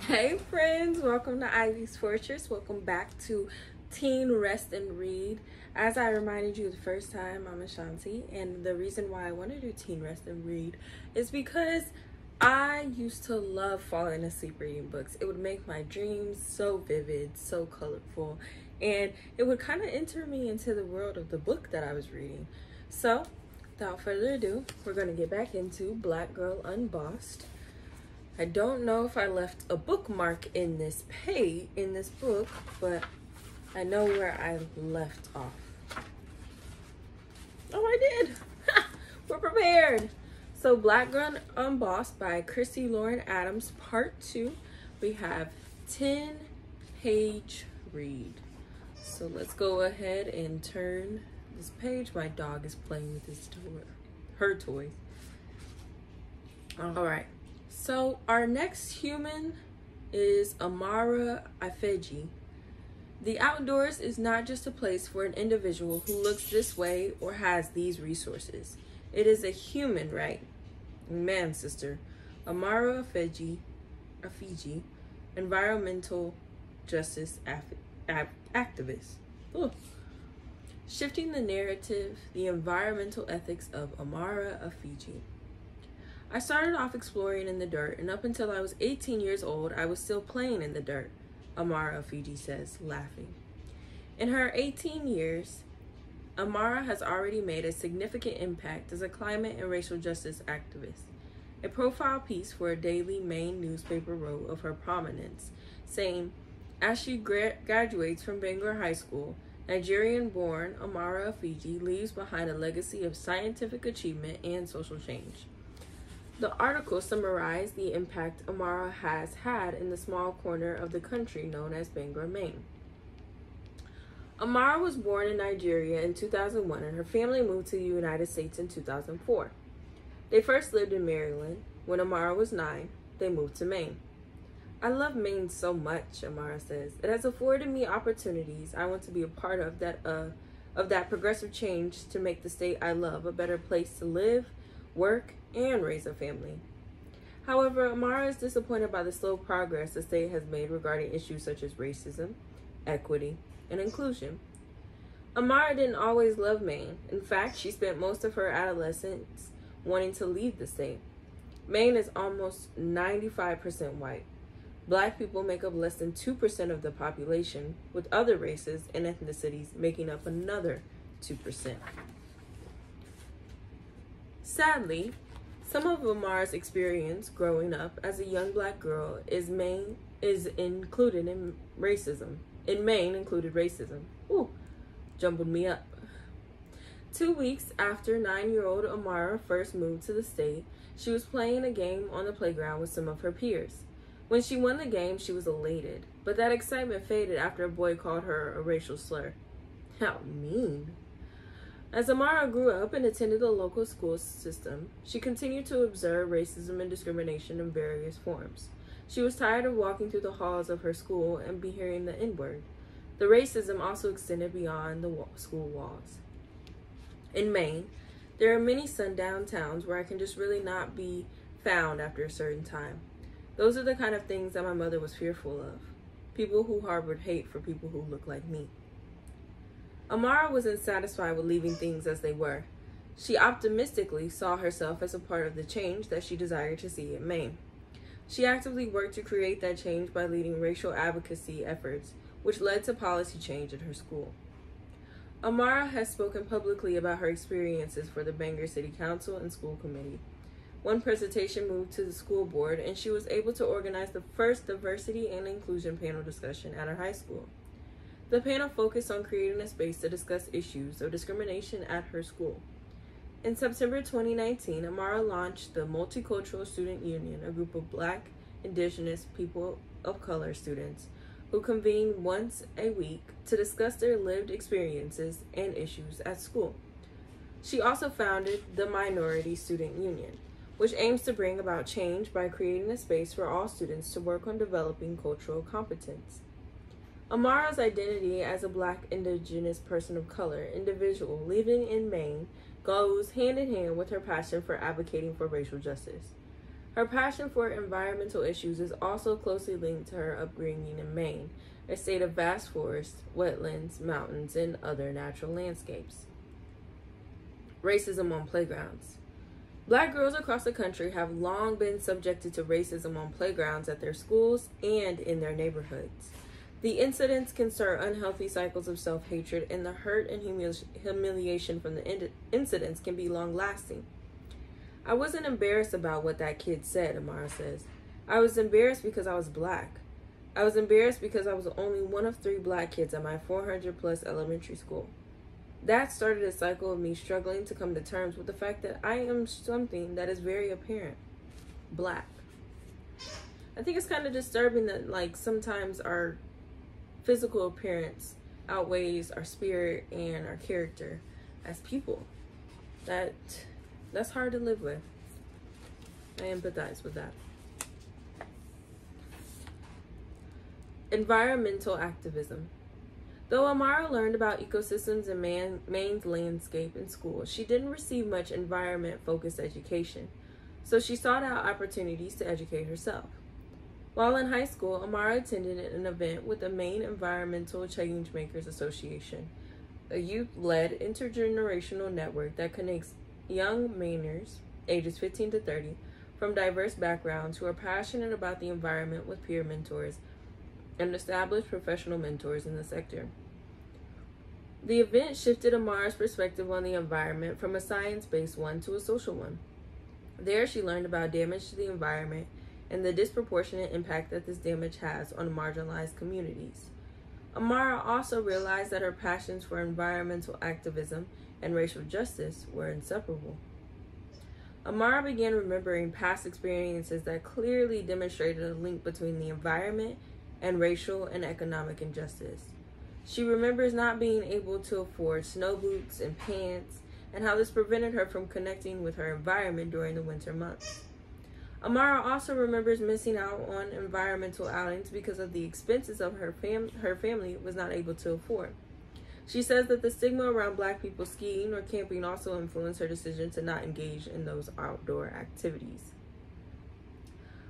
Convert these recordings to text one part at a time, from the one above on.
Hey friends, welcome to Ivy's Fortress. Welcome back to Teen Rest and Read. As I reminded you the first time, I'm Ashanti, and the reason why I want to do Teen Rest and Read is because I used to love falling asleep reading books. It would make my dreams so vivid, so colorful, and it would kind of enter me into the world of the book that I was reading. So, without further ado, we're going to get back into Black Girl Unbossed. I don't know if I left a bookmark in this page in this book, but I know where I left off. Oh, I did. We're prepared. So, Black Girl Unbossed by Khristi Lauren Adams, Part 2. We have 10 page read. So, let's go ahead and turn this page. My dog is playing with his toy, her toys. All right. So our next human is Amara Ifeji. The outdoors is not just a place for an individual who looks this way or has these resources. It is a human right. Man, sister. Amara Ifeji, Afiji, environmental justice activist. Ooh. Shifting the narrative, the environmental ethics of Amara Afiji. I started off exploring in the dirt, and up until I was 18 years old, I was still playing in the dirt, Amara Ifeji says, laughing. In her 18 years, Amara has already made a significant impact as a climate and racial justice activist. A profile piece for a daily Maine newspaper wrote of her prominence, saying, as she gra- graduates from Bangor High School, Nigerian born Amara Ifeji leaves behind a legacy of scientific achievement and social change. The article summarized the impact Amara has had in the small corner of the country known as Bangor, Maine. Amara was born in Nigeria in 2001 and her family moved to the United States in 2004. They first lived in Maryland. When Amara was nine, they moved to Maine. I love Maine so much, Amara says. It has afforded me opportunities I want to be a part of that uh, of that progressive change to make the state I love a better place to live, work, and raise a family. However, Amara is disappointed by the slow progress the state has made regarding issues such as racism, equity, and inclusion. Amara didn't always love Maine. In fact, she spent most of her adolescence wanting to leave the state. Maine is almost 95% white. Black people make up less than 2% of the population, with other races and ethnicities making up another 2%. Sadly, some of Amara's experience growing up as a young black girl is Maine is included in racism. In Maine included racism. Ooh, jumbled me up. Two weeks after nine-year-old Amara first moved to the state, she was playing a game on the playground with some of her peers. When she won the game, she was elated, but that excitement faded after a boy called her a racial slur. How mean. As Amara grew up and attended the local school system, she continued to observe racism and discrimination in various forms. She was tired of walking through the halls of her school and be hearing the N word. The racism also extended beyond the school walls. In Maine, there are many sundown towns where I can just really not be found after a certain time. Those are the kind of things that my mother was fearful of. People who harbored hate for people who look like me. Amara wasn't satisfied with leaving things as they were. She optimistically saw herself as a part of the change that she desired to see in Maine. She actively worked to create that change by leading racial advocacy efforts, which led to policy change at her school. Amara has spoken publicly about her experiences for the Bangor City Council and School Committee. One presentation moved to the school board, and she was able to organize the first diversity and inclusion panel discussion at her high school. The panel focused on creating a space to discuss issues of discrimination at her school. In September 2019, Amara launched the Multicultural Student Union, a group of Black, Indigenous, people of color students who convene once a week to discuss their lived experiences and issues at school. She also founded the Minority Student Union, which aims to bring about change by creating a space for all students to work on developing cultural competence. Amara's identity as a black indigenous person of color individual living in Maine goes hand in hand with her passion for advocating for racial justice. Her passion for environmental issues is also closely linked to her upbringing in Maine, a state of vast forests, wetlands, mountains, and other natural landscapes. Racism on playgrounds. Black girls across the country have long been subjected to racism on playgrounds at their schools and in their neighborhoods. The incidents can start unhealthy cycles of self hatred, and the hurt and humili- humiliation from the in- incidents can be long lasting. I wasn't embarrassed about what that kid said, Amara says. I was embarrassed because I was black. I was embarrassed because I was only one of three black kids at my 400 plus elementary school. That started a cycle of me struggling to come to terms with the fact that I am something that is very apparent black. I think it's kind of disturbing that, like, sometimes our physical appearance outweighs our spirit and our character as people. That that's hard to live with. I empathize with that. Environmental activism. Though Amara learned about ecosystems and man, Maine's landscape in school, she didn't receive much environment focused education, so she sought out opportunities to educate herself. While in high school, Amara attended an event with the Maine Environmental Changemakers Association, a youth led intergenerational network that connects young Mainers, ages 15 to 30, from diverse backgrounds who are passionate about the environment with peer mentors and established professional mentors in the sector. The event shifted Amara's perspective on the environment from a science based one to a social one. There, she learned about damage to the environment and the disproportionate impact that this damage has on marginalized communities. Amara also realized that her passions for environmental activism and racial justice were inseparable. Amara began remembering past experiences that clearly demonstrated a link between the environment and racial and economic injustice. She remembers not being able to afford snow boots and pants, and how this prevented her from connecting with her environment during the winter months. Amara also remembers missing out on environmental outings because of the expenses of her fam- her family was not able to afford. She says that the stigma around black people skiing or camping also influenced her decision to not engage in those outdoor activities.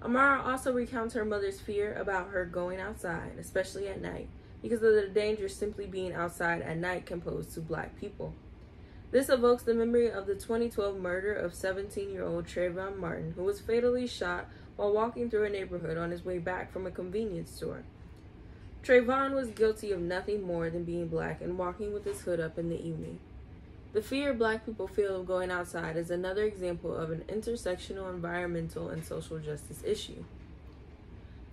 Amara also recounts her mother's fear about her going outside, especially at night, because of the danger simply being outside at night can pose to black people. This evokes the memory of the 2012 murder of 17 year old Trayvon Martin, who was fatally shot while walking through a neighborhood on his way back from a convenience store. Trayvon was guilty of nothing more than being black and walking with his hood up in the evening. The fear black people feel of going outside is another example of an intersectional environmental and social justice issue.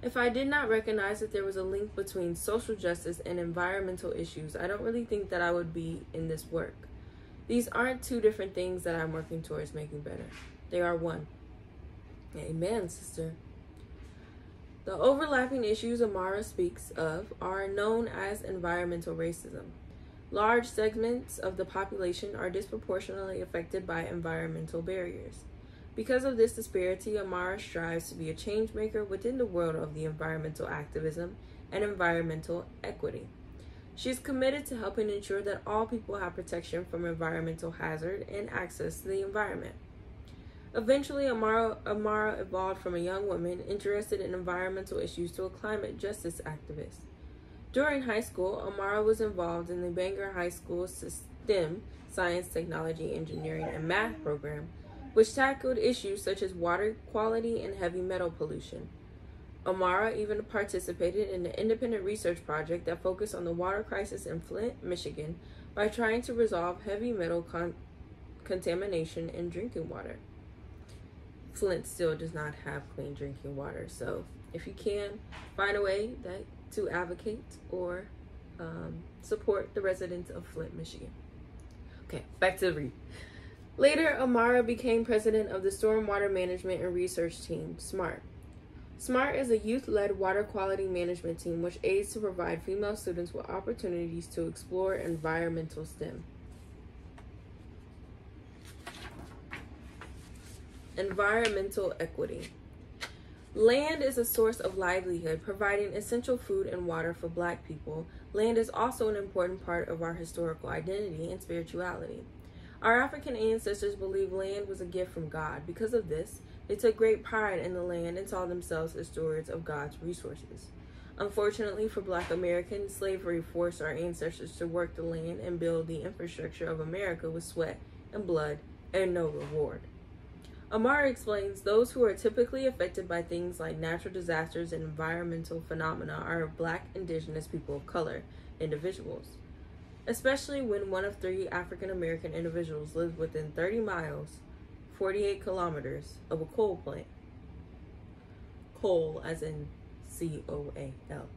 If I did not recognize that there was a link between social justice and environmental issues, I don't really think that I would be in this work. These aren't two different things that I'm working towards making better. They are one. Amen, sister. The overlapping issues Amara speaks of are known as environmental racism. Large segments of the population are disproportionately affected by environmental barriers. Because of this disparity, Amara strives to be a change maker within the world of the environmental activism and environmental equity. She is committed to helping ensure that all people have protection from environmental hazard and access to the environment. Eventually, Amara, Amara evolved from a young woman interested in environmental issues to a climate justice activist. During high school, Amara was involved in the Bangor High School STEM, Science, Technology, Engineering, and Math program, which tackled issues such as water quality and heavy metal pollution. Amara even participated in an independent research project that focused on the water crisis in Flint, Michigan, by trying to resolve heavy metal con- contamination in drinking water. Flint still does not have clean drinking water, so if you can find a way that to advocate or um, support the residents of Flint, Michigan. Okay, back to the read. Later, Amara became president of the Stormwater Management and Research Team, SMART. SMART is a youth led water quality management team which aids to provide female students with opportunities to explore environmental STEM. Environmental equity. Land is a source of livelihood, providing essential food and water for black people. Land is also an important part of our historical identity and spirituality. Our African ancestors believed land was a gift from God. Because of this, They took great pride in the land and saw themselves as stewards of God's resources. Unfortunately for black Americans, slavery forced our ancestors to work the land and build the infrastructure of America with sweat and blood and no reward. Amara explains those who are typically affected by things like natural disasters and environmental phenomena are black, indigenous people of color individuals, especially when one of three African American individuals lives within 30 miles, 48 kilometers of a coal plant. Coal, as in C O A L.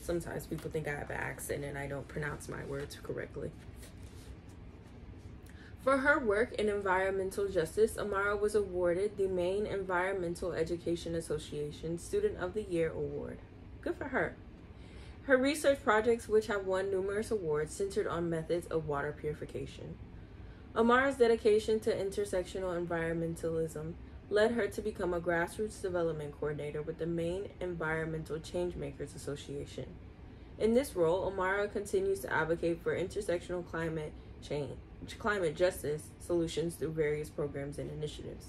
Sometimes people think I have an accent and I don't pronounce my words correctly. For her work in environmental justice, Amara was awarded the Maine Environmental Education Association Student of the Year Award. Good for her. Her research projects, which have won numerous awards, centered on methods of water purification. Amara's dedication to intersectional environmentalism led her to become a grassroots development coordinator with the Maine Environmental Changemakers Association. In this role, Amara continues to advocate for intersectional climate change climate justice solutions through various programs and initiatives.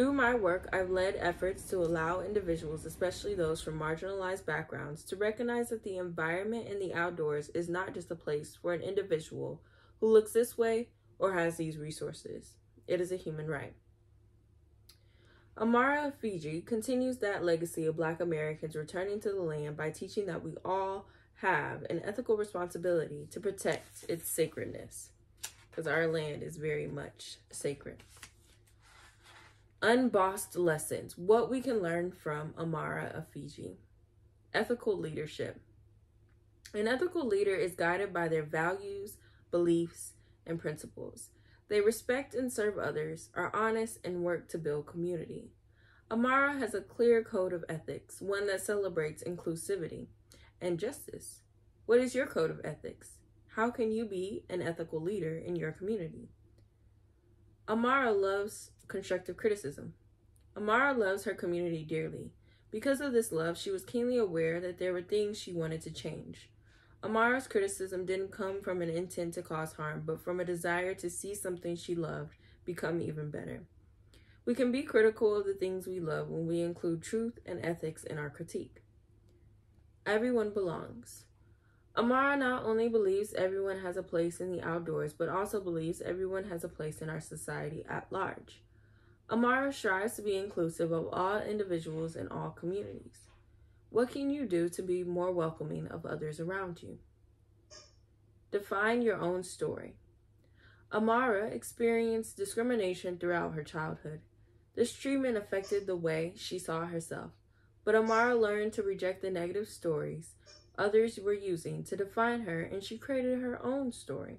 Through my work, I've led efforts to allow individuals, especially those from marginalized backgrounds, to recognize that the environment in the outdoors is not just a place for an individual who looks this way or has these resources. It is a human right. Amara Ifeji continues that legacy of Black Americans returning to the land by teaching that we all have an ethical responsibility to protect its sacredness because our land is very much sacred. Unbossed lessons. What we can learn from Amara of Fiji. Ethical leadership. An ethical leader is guided by their values, beliefs, and principles. They respect and serve others, are honest, and work to build community. Amara has a clear code of ethics, one that celebrates inclusivity and justice. What is your code of ethics? How can you be an ethical leader in your community? Amara loves constructive criticism. Amara loves her community dearly. Because of this love, she was keenly aware that there were things she wanted to change. Amara's criticism didn't come from an intent to cause harm, but from a desire to see something she loved become even better. We can be critical of the things we love when we include truth and ethics in our critique. Everyone belongs. Amara not only believes everyone has a place in the outdoors, but also believes everyone has a place in our society at large. Amara strives to be inclusive of all individuals and all communities. What can you do to be more welcoming of others around you? Define your own story. Amara experienced discrimination throughout her childhood. This treatment affected the way she saw herself, but Amara learned to reject the negative stories others were using to define her, and she created her own story.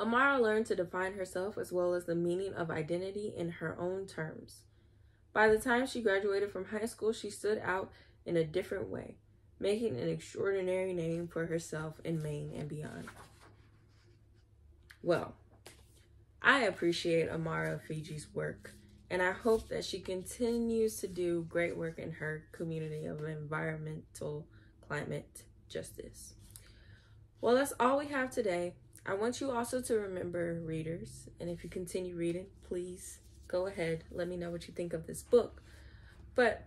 Amara learned to define herself as well as the meaning of identity in her own terms. By the time she graduated from high school, she stood out in a different way, making an extraordinary name for herself in Maine and beyond. Well, I appreciate Amara Ifeji's work, and I hope that she continues to do great work in her community of environmental climate justice. Well, that's all we have today. I want you also to remember readers, and if you continue reading, please go ahead. Let me know what you think of this book. But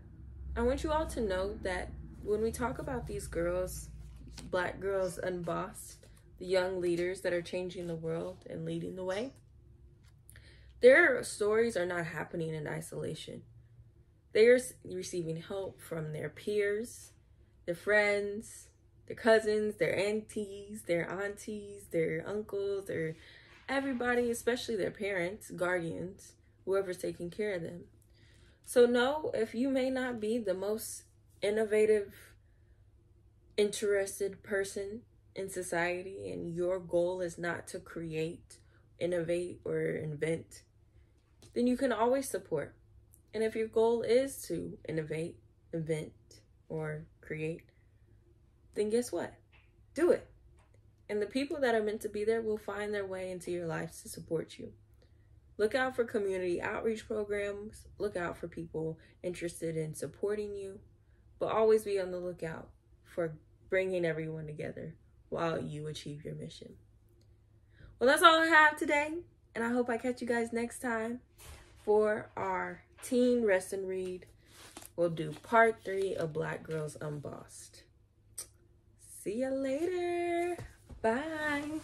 I want you all to know that when we talk about these girls, black girls unbossed, the young leaders that are changing the world and leading the way, their stories are not happening in isolation. They are receiving help from their peers, their friends, their cousins, their aunties, their aunties, their uncles, their everybody, especially their parents, guardians, whoever's taking care of them. So know if you may not be the most innovative, interested person in society and your goal is not to create, innovate, or invent, then you can always support. And if your goal is to innovate, invent, or create, then guess what? Do it. And the people that are meant to be there will find their way into your life to support you. Look out for community outreach programs. Look out for people interested in supporting you. But always be on the lookout for bringing everyone together while you achieve your mission. Well, that's all I have today. And I hope I catch you guys next time. for our teen rest and read. We'll do part three of Black Girls Unbossed see you later. Bye.